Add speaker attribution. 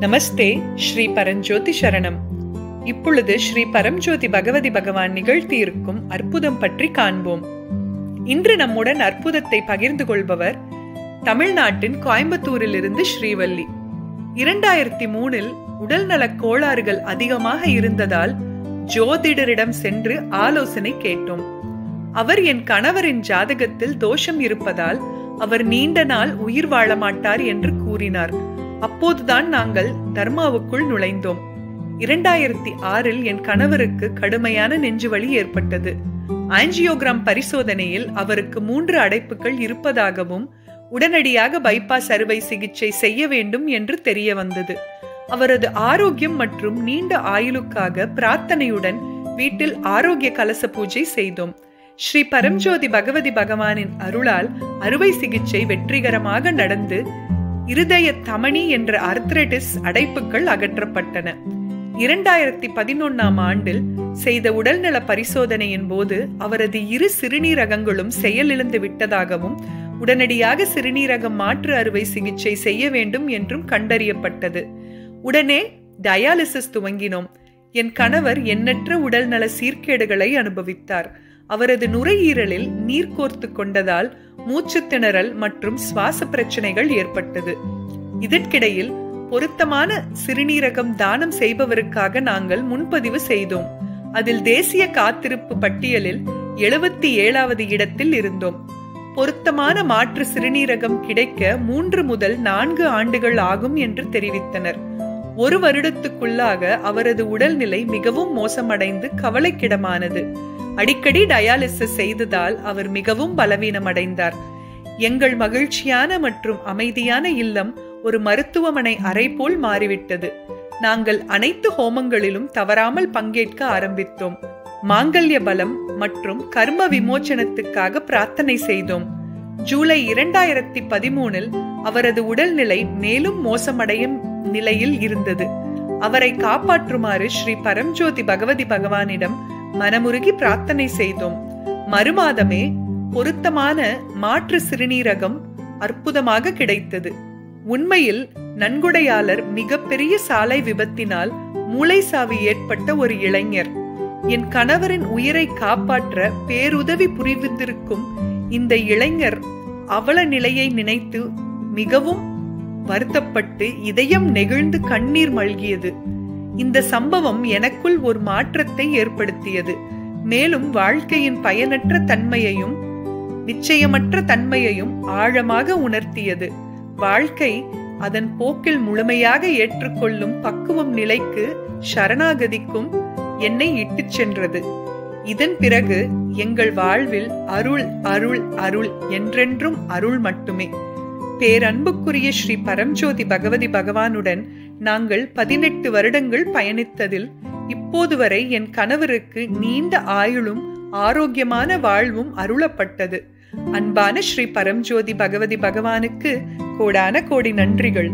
Speaker 1: நமஸ்தே ஸ்ரீ பரஞ்சோதி சரணம். இப்பொழுது ஸ்ரீ பரம்ஜோதி பகவதி பகவான் நிகழ்த்தியிருக்கும் அற்புதம் பற்றி காண்போம். இன்று நம்முடன் அற்புதத்தை பகிர்ந்து கொள்பவர் தமிழ்நாட்டின் கோயம்புத்தூரிலிருந்து ஸ்ரீவல்லி. இரண்டாயிரத்தி மூணில் உடல்நலக் கோளாறுகள் அதிகமாக இருந்ததால் ஜோதிடரிடம் சென்று ஆலோசனை கேட்டோம். அவர் என் கணவரின் ஜாதகத்தில் தோஷம் இருப்பதால் அவர் நீண்ட நாள் உயிர் வாழ மாட்டார் என்று கூறினார். அப்போதுதான் நாங்கள் தர்மாவுக்குள் நுழைந்தோம். இரண்டாயிரத்தி ஆறில் என் கணவருக்கு கடுமையான நெஞ்சுவலி ஏற்பட்டது. ஆஞ்சியோகிராம் பரிசோதனையில் அவருக்கு மூன்று அடைப்புகள் இருப்பதாகவும் உடனடியாக பைபாஸ் அறுவை சிகிச்சை செய்ய வேண்டும் என்று தெரிய வந்தது. அவரது ஆரோக்கியம் மற்றும் நீண்ட ஆயுளுக்காக பிரார்த்தனையுடன் வீட்டில் ஆரோக்கிய கலச பூஜை செய்தோம். ஸ்ரீ பரம்ஜோதி பகவதி பகவானின் அருளால் அறுவை சிகிச்சை வெற்றிகரமாக நடந்து இருதய தமனி என்ற அர்த்ரடிஸ் அடைப்புகள் அகற்றப்பட்டன. இரண்டாயிரத்தி பதினொன்னாம் ஆண்டில் செய்த உடல்நல பரிசோதனையின் போது அவரது இரு சிறுநீரகங்களும் செயலிழந்து விட்டதாகவும் உடனடியாக சிறுநீரகம் மாற்று அறுவை சிகிச்சை செய்ய வேண்டும் என்றும் கண்டறியப்பட்டது. உடனே டயாலிசிஸ் துவங்கினோம். என் கணவர் எண்ணற்ற உடல்நல சீர்கேடுகளை அனுபவித்தார். அவரது நுரையீரலில் நீர் கோர்த்து கொண்டதால் மூச்சு திணறல் மற்றும் சுவாச பிரச்சனைகள் ஏற்பட்டது. இதற்கிடையில் பொருத்தமான சிறுநீரகம் தானம் செய்பவருக்காக நாங்கள் முன்பதிவு செய்தோம். அதில் தேசிய காத்திருப்பு பட்டியலில் எழுபத்தி ஏழாவது இடத்தில் இருந்தோம். பொருத்தமான மாற்று சிறுநீரகம் கிடைக்க மூன்று முதல் நான்கு ஆண்டுகள் ஆகும் என்று தெரிவித்தனர். ஒரு வருடத்துக்குள்ளாக அவரது உடல்நிலை மிகவும் மோசமடைந்து கவலைக்கிடமானது. அடிக்கடி டயாலிசிஸ் செய்ததால் அவர் மிகவும் பலவீனமடைந்தார். எங்கள் மகிழ்ச்சியான மற்றும் அமைதியான இல்லம் ஒரு மருத்துவமனை அறை போல் மாறிவிட்டது. நாங்கள் அனைத்து ஹோமங்களிலும் தவறாமல் பங்கேற்க ஆரம்பித்தோம். மாங்கல்ய பலம் மற்றும் கர்ம விமோச்சனத்துக்காக பிரார்த்தனை செய்தோம். ஜூலை இரண்டாயிரத்தி பதிமூனில் அவரது உடல்நிலை மேலும் மோசமடையும் நிலையில் இருந்தது. அவரை காப்பாற்றுமாறு ஸ்ரீ பரம்ஜோதி பகவதி பகவானிடம் மனமுருகி பிரார்த்தனை செய்தோம். மறுமாதமே பொருத்தமான மாற்று சிறுநீரகம் அற்புதமாக கிடைத்தது. உண்மையில் நன்கொடையாளர் மிகப்பெரிய சாலை விபத்தினால் மூளைசாவி ஏற்பட்ட ஒரு இளைஞர். என் கணவரின் உயிரை காப்பாற்ற பேருதவி புரிவித்திருக்கும் இந்த இளைஞர் அவல நிலையை நினைத்து மிகவும் வருத்தப்பட்டு இதயம் நெகிழ்ந்து கண்ணீர் மல்கியது. இந்த சம்பவம் எனக்குள் ஒரு மாற்றத்தை ஏற்படுத்தியது. மேலும் வாழ்க்கையின் பயனற்ற தன்மையையும் நிச்சயமற்ற தன்மையையும் ஆழமாக உணர்த்தியது. வாழ்க்கை அதன் போக்கில் முழுமையாக ஏற்றுக்கொள்ளும் பக்குவம் நிலைக்கு சரணாகதிக்கும் என்னை இட்டுச் சென்றது. இதன் பிறகு எங்கள் வாழ்வில் அருள் அருள் அருள் என்றென்றும் அருள் மட்டுமே. பேரன்புக்குரிய ஸ்ரீ பரம்ஜோதி பகவதி பகவானுடன் நாங்கள் பதினெட்டு வருடங்கள் பயணித்ததில் இப்போது வரை என் கணவருக்கு நீண்ட ஆயுளும் ஆரோக்கியமான வாழ்வும் அருளப்பட்டது. அன்பான ஸ்ரீ பரம்ஜோதி பகவதி பகவானுக்கு கோடான கோடி நன்றிகள்.